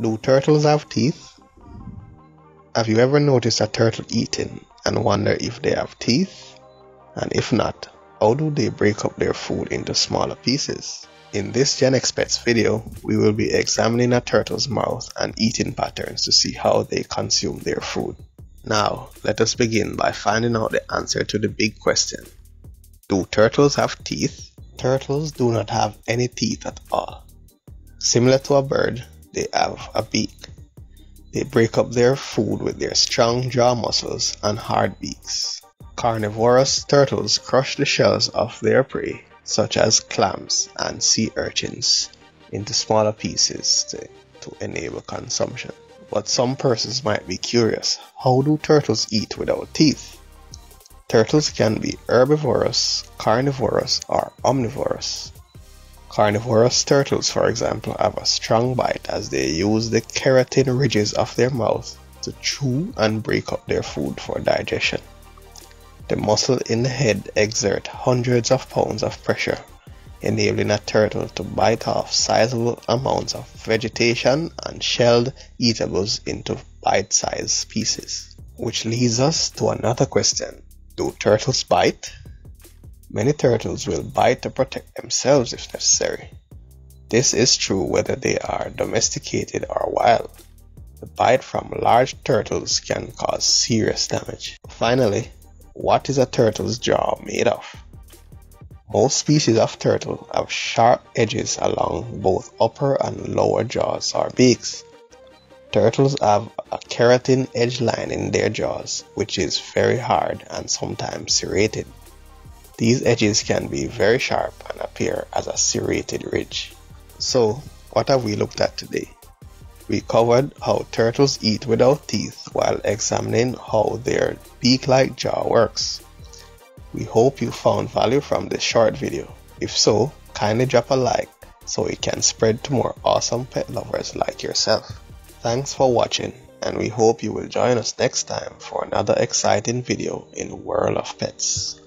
Do turtles have teeth? Have you ever noticed a turtle eating and wonder if they have teeth? And if not, how do they break up their food into smaller pieces? In this Gen X Pets video, we will be examining a turtle's mouth and eating patterns to see how they consume their food. Now, let us begin by finding out the answer to the big question. Do turtles have teeth? Turtles do not have any teeth at all. Similar to a bird, they have a beak. They break up their food with their strong jaw muscles and hard beaks. Carnivorous turtles crush the shells of their prey, such as clams and sea urchins, into smaller pieces to, to enable consumption. But some persons might be curious, how do turtles eat without teeth? Turtles can be herbivorous, carnivorous, or omnivorous. Carnivorous turtles, for example, have a strong bite as they use the keratin ridges of their mouth to chew and break up their food for digestion. The muscle in the head exert hundreds of pounds of pressure, enabling a turtle to bite off sizable amounts of vegetation and shelled eatables into bite-sized pieces. Which leads us to another question. Do turtles bite? Many turtles will bite to protect themselves if necessary. This is true whether they are domesticated or wild. The bite from large turtles can cause serious damage. Finally, what is a turtle's jaw made of? Most species of turtle have sharp edges along both upper and lower jaws or beaks. Turtles have a keratin edge line in their jaws, which is very hard and sometimes serrated. These edges can be very sharp and appear as a serrated ridge. So, what have we looked at today? We covered how turtles eat without teeth while examining how their beak-like jaw works. We hope you found value from this short video. If so, kindly drop a like so it can spread to more awesome pet lovers like yourself. Thanks for watching and we hope you will join us next time for another exciting video in the World of Pets.